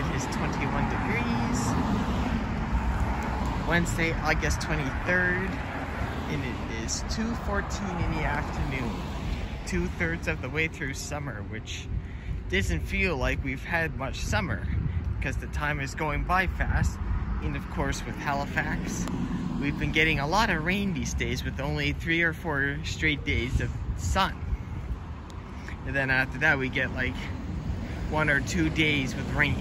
it is 21 degrees. Wednesday, August 23rd, and it is 2.14 in the afternoon. Two thirds of the way through summer, which doesn't feel like we've had much summer because the time is going by fast. And of course, with Halifax, we've been getting a lot of rain these days with only three or four straight days of sun. And then after that, we get like one or two days with rain.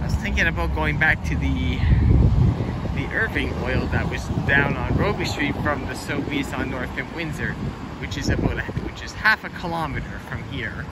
I was thinking about going back to the the Irving oil that was down on Robie Street from the Sobeys on North and Windsor, which is about which is half a kilometer from here.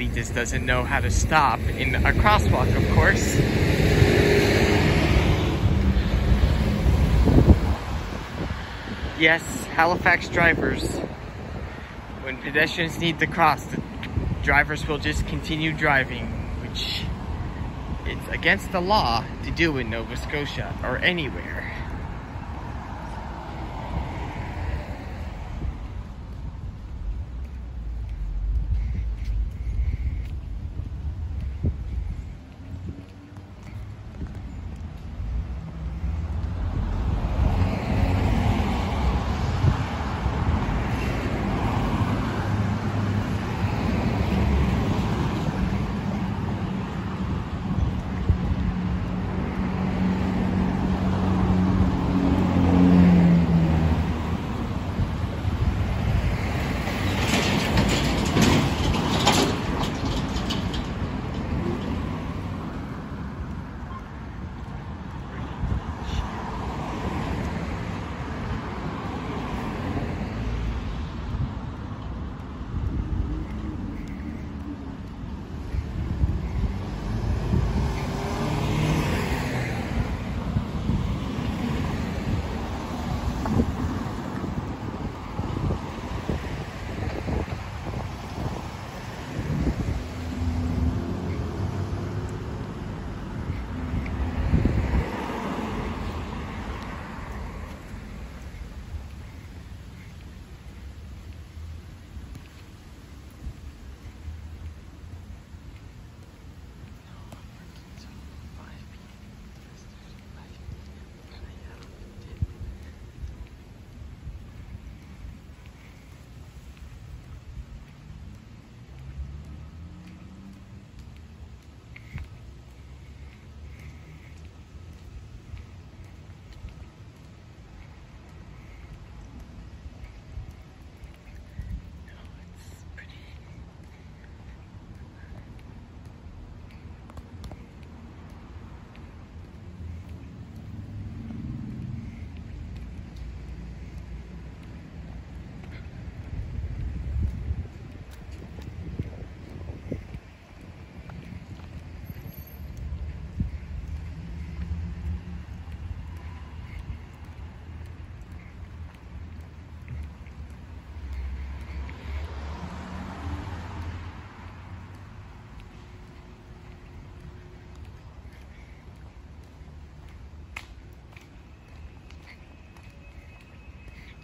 He just doesn't know how to stop in a crosswalk, of course. Yes, Halifax drivers, when pedestrians need to cross, the drivers will just continue driving, which it's against the law to do in Nova Scotia or anywhere.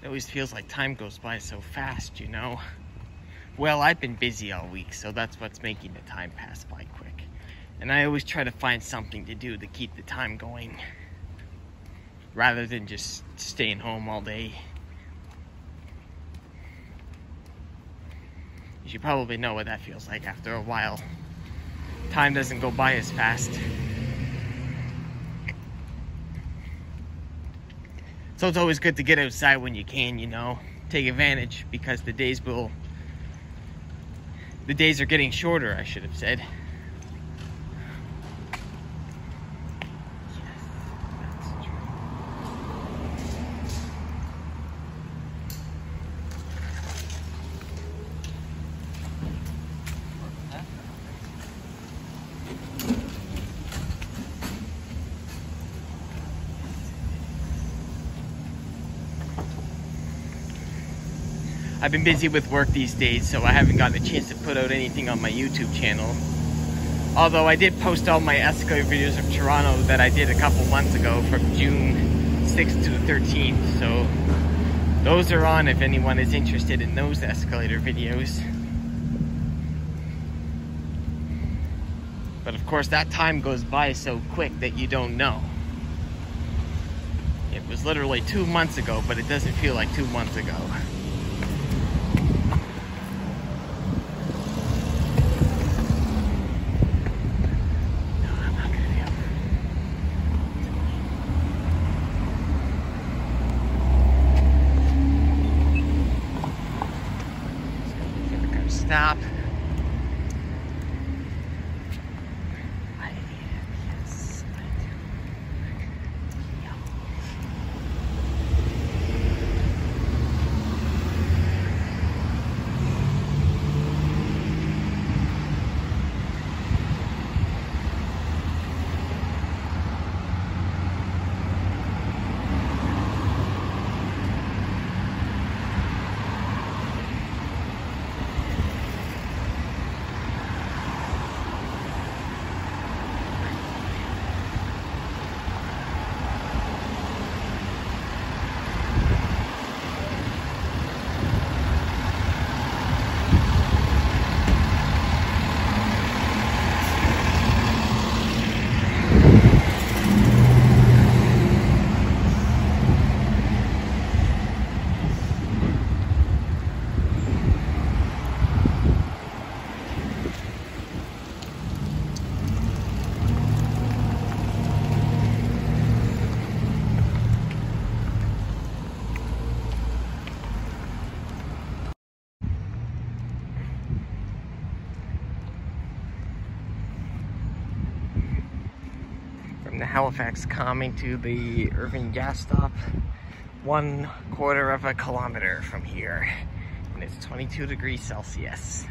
It always feels like time goes by so fast, you know? Well, I've been busy all week, so that's what's making the time pass by quick. And I always try to find something to do to keep the time going. Rather than just staying home all day. You should probably know what that feels like after a while. Time doesn't go by as fast. So it's always good to get outside when you can, you know. Take advantage because the days will the days are getting shorter, I should have said. I've been busy with work these days, so I haven't gotten a chance to put out anything on my YouTube channel. Although I did post all my escalator videos of Toronto that I did a couple months ago from June 6th to the 13th, so those are on if anyone is interested in those escalator videos. But of course that time goes by so quick that you don't know. It was literally two months ago, but it doesn't feel like two months ago. Stop. the Halifax coming to the Irving gas stop one quarter of a kilometer from here and it's 22 degrees Celsius.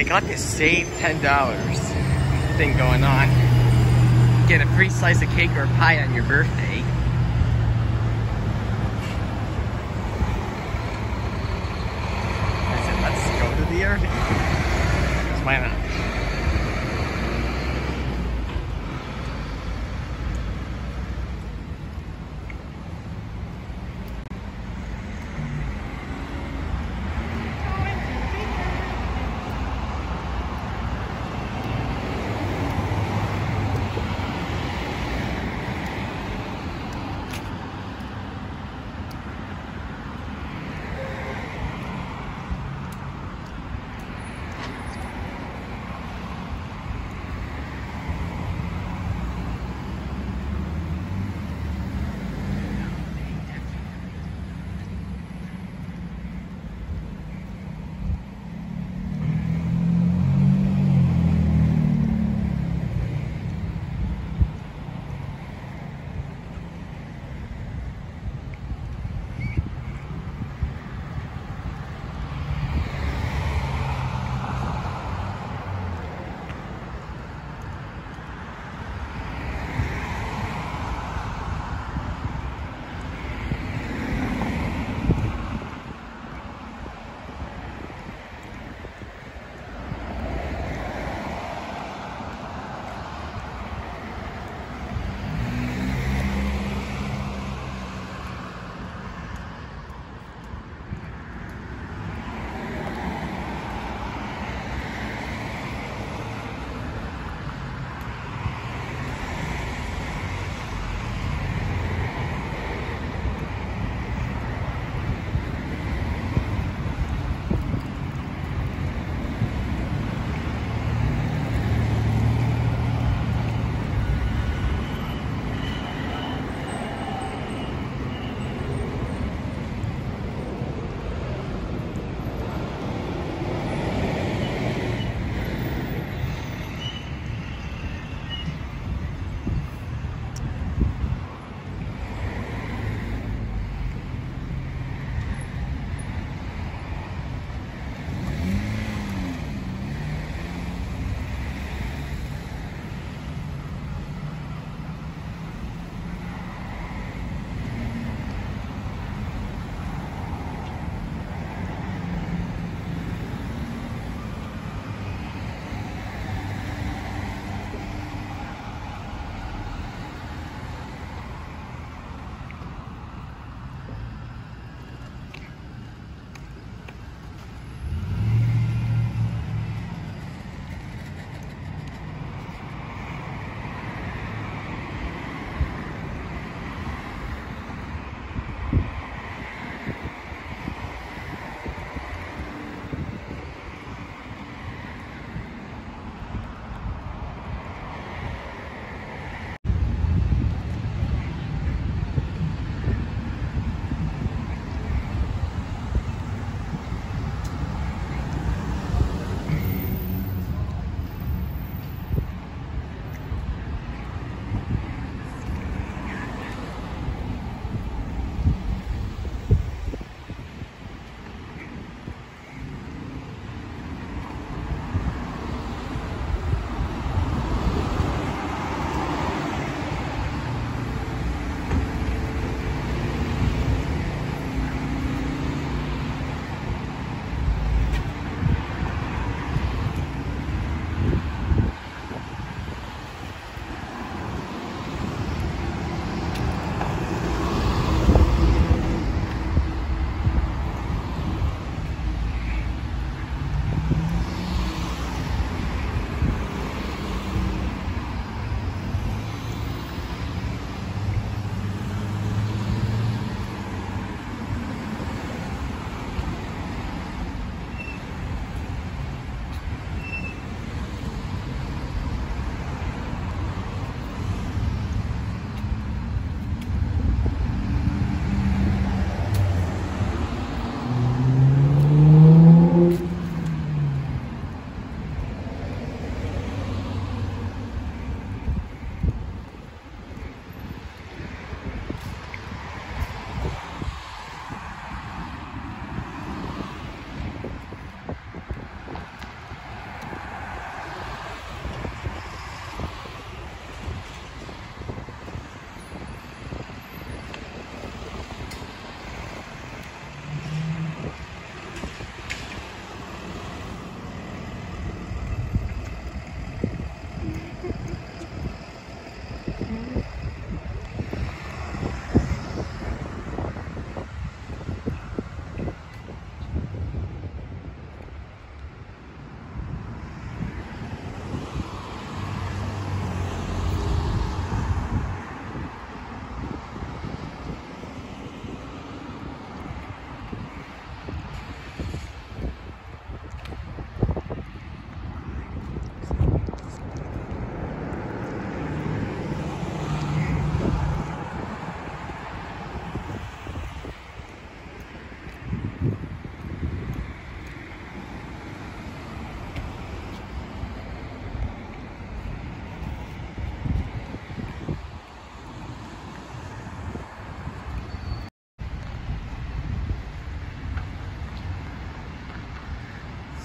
They got this save $10 thing going on. Get a free slice of cake or pie on your birthday. I said, let's go to the. Because why not?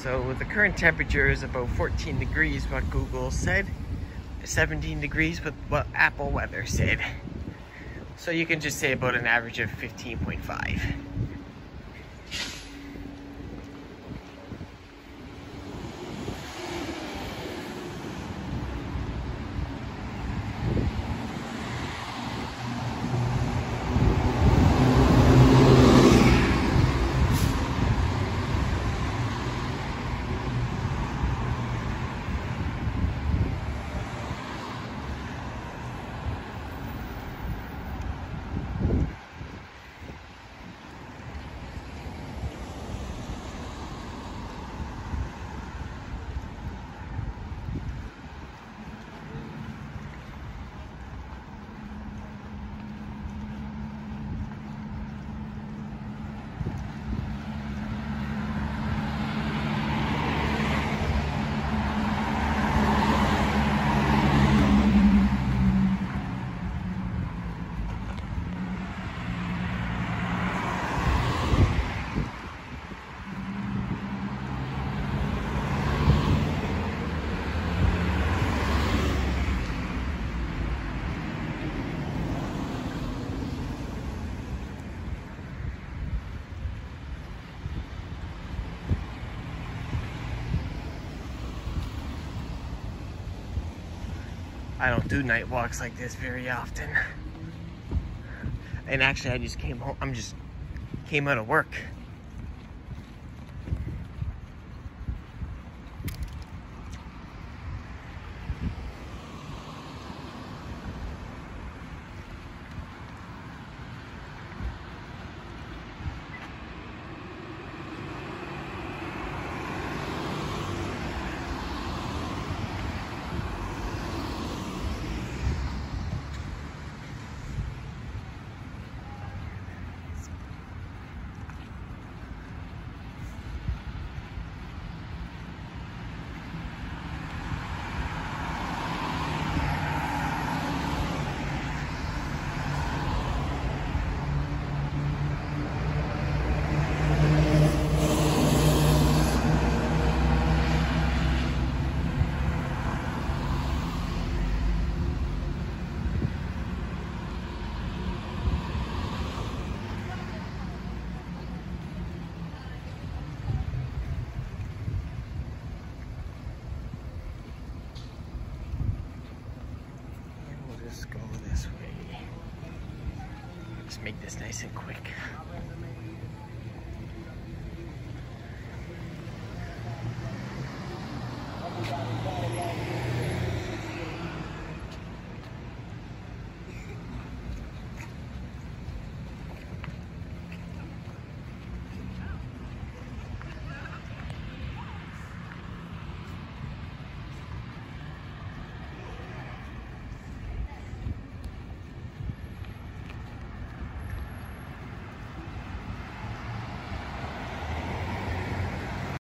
So the current temperature is about 14 degrees, what Google said. 17 degrees, with what Apple weather said. So you can just say about an average of 15.5. I don't do night walks like this very often. And actually, I just came home. I'm just came out of work. Make this nice and quick.